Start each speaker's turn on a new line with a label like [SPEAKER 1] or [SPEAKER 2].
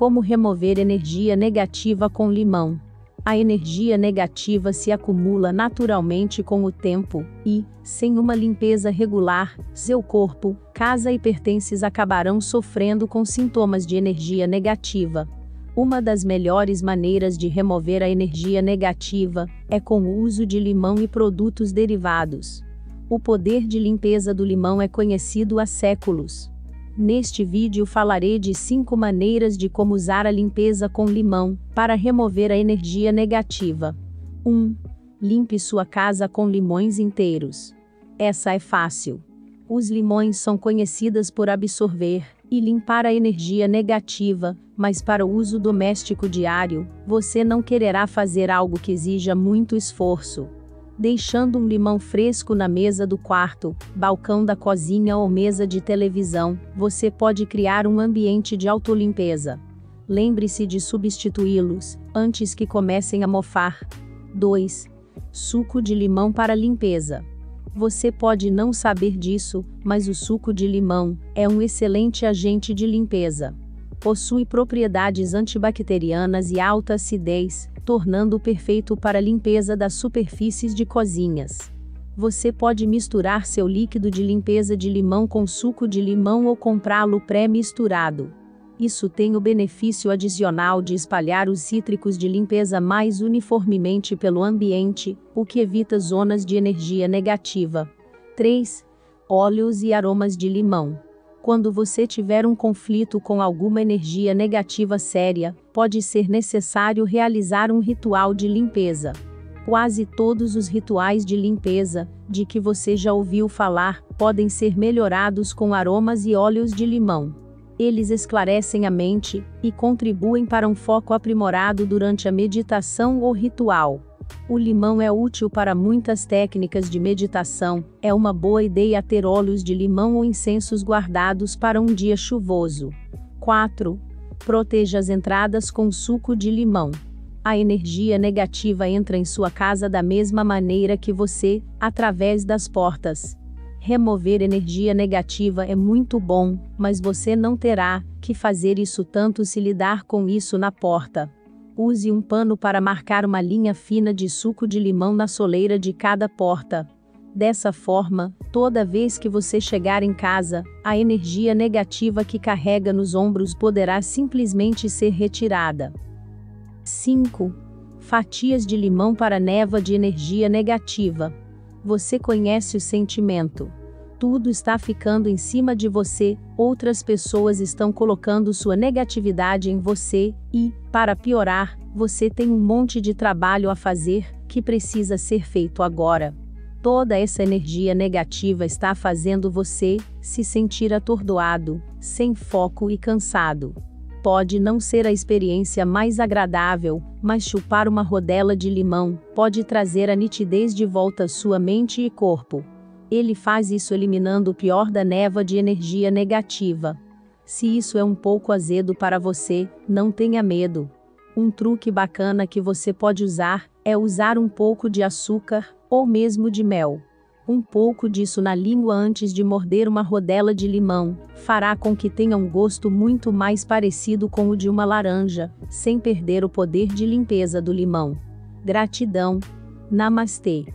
[SPEAKER 1] Como remover energia negativa com limão? A energia negativa se acumula naturalmente com o tempo, e, sem uma limpeza regular, seu corpo, casa e pertences acabarão sofrendo com sintomas de energia negativa. Uma das melhores maneiras de remover a energia negativa é com o uso de limão e produtos derivados. O poder de limpeza do limão é conhecido há séculos. Neste vídeo falarei de 5 maneiras de como usar a limpeza com limão para remover a energia negativa. 1. Limpe sua casa com limões inteiros. Essa é fácil. Os limões são conhecidas por absorver e limpar a energia negativa, mas para o uso doméstico diário, você não quererá fazer algo que exija muito esforço deixando um limão fresco na mesa do quarto, balcão da cozinha ou mesa de televisão, você pode criar um ambiente de autolimpeza. Lembre-se de substituí-los antes que comecem a mofar. 2. Suco de limão para limpeza. Você pode não saber disso, mas o suco de limão é um excelente agente de limpeza. Possui propriedades antibacterianas e alta acidez, tornando-o perfeito para a limpeza das superfícies de cozinhas. Você pode misturar seu líquido de limpeza de limão com suco de limão ou comprá-lo pré-misturado. Isso tem o benefício adicional de espalhar os cítricos de limpeza mais uniformemente pelo ambiente, o que evita zonas de energia negativa. 3. Óleos e aromas de limão. Quando você tiver um conflito com alguma energia negativa séria, pode ser necessário realizar um ritual de limpeza. Quase todos os rituais de limpeza, de que você já ouviu falar, podem ser melhorados com aromas e óleos de limão. Eles esclarecem a mente e contribuem para um foco aprimorado durante a meditação ou ritual. O limão é útil para muitas técnicas de meditação. É uma boa ideia ter óleos de limão ou incensos guardados para um dia chuvoso. 4. Proteja as entradas com suco de limão. A energia negativa entra em sua casa da mesma maneira que você, através das portas. Remover energia negativa é muito bom, mas você não terá que fazer isso tanto se lidar com isso na porta. Use um pano para marcar uma linha fina de suco de limão na soleira de cada porta. Dessa forma, toda vez que você chegar em casa, a energia negativa que carrega nos ombros poderá simplesmente ser retirada. 5. Fatias de limão para neva de energia negativa. Você conhece o sentimento tudo está ficando em cima de você, outras pessoas estão colocando sua negatividade em você, e, para piorar, você tem um monte de trabalho a fazer, que precisa ser feito agora. Toda essa energia negativa está fazendo você se sentir atordoado, sem foco e cansado. Pode não ser a experiência mais agradável, mas chupar uma rodela de limão pode trazer a nitidez de volta à sua mente e corpo. Ele faz isso eliminando o pior da neva de energia negativa. Se isso é um pouco azedo para você, não tenha medo. Um truque bacana que você pode usar é usar um pouco de açúcar, ou mesmo de mel. Um pouco disso na língua antes de morder uma rodela de limão fará com que tenha um gosto muito mais parecido com o de uma laranja, sem perder o poder de limpeza do limão. Gratidão. Namastê.